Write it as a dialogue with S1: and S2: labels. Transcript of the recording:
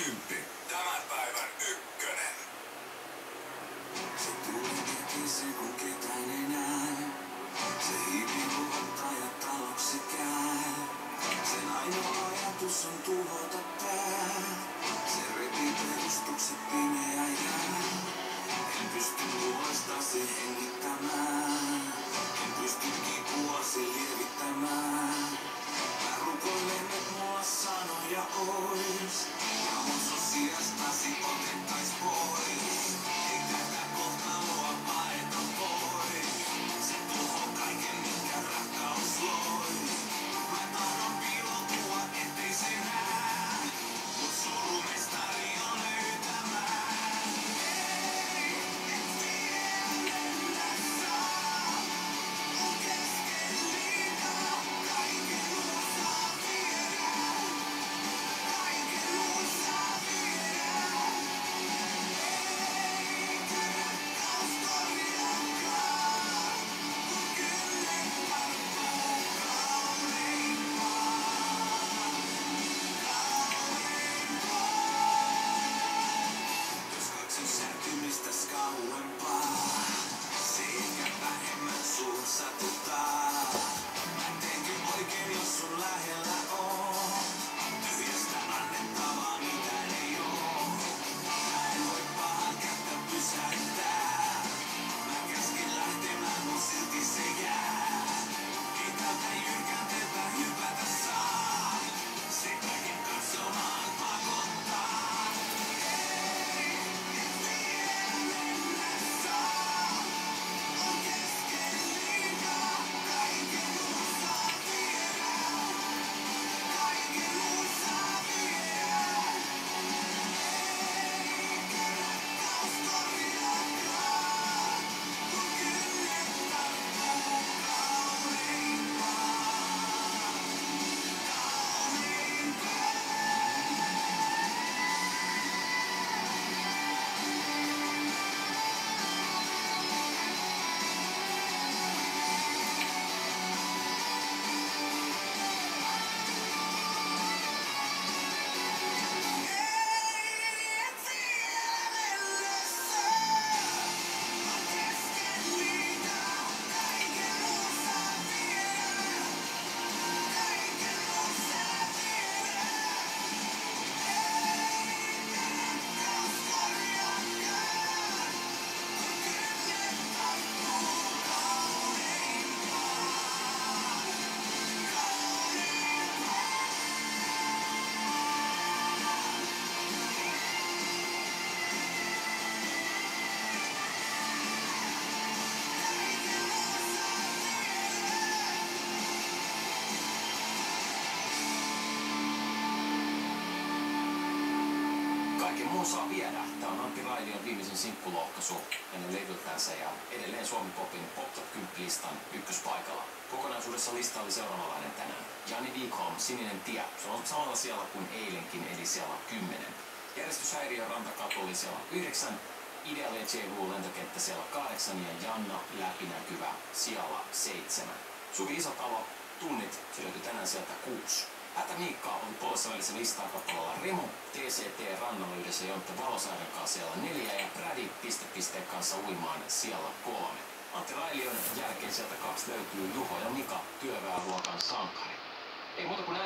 S1: stupid.
S2: Osaa viedä. Tämä on Antti Rainion viimeisen sinkkulohkaisu hänen levyltänsä ja edelleen Suomi Popin Pop Top 10 listan ykköspaikalla. Kokonaisuudessa lista oli seuraavanlainen tänään. Jani Wikholm, Sininen tie. Se on samalla siellä kuin eilenkin, eli siellä 10. Järjestyshäiriö Rantakatu oli siellä 9. Ideal EJV lentokenttä siellä 8 ja Janna läpinäkyvä siellä 7. Suvi Isotalo, tunnit, se löytyi tänään sieltä 6. Ätä Miikka on puolessa välissä listaa kappaleella Remo, TCT Rannalla yhdessä Jontte Valosaaren kanssa siellä 4 ja Brady piste pisteen kanssa uimaan siellä 3. Antti Railion jälkeen sieltä kaksi löytyy Juho ja Mika, työväenluokan sankari. Ei muuta kuin näin.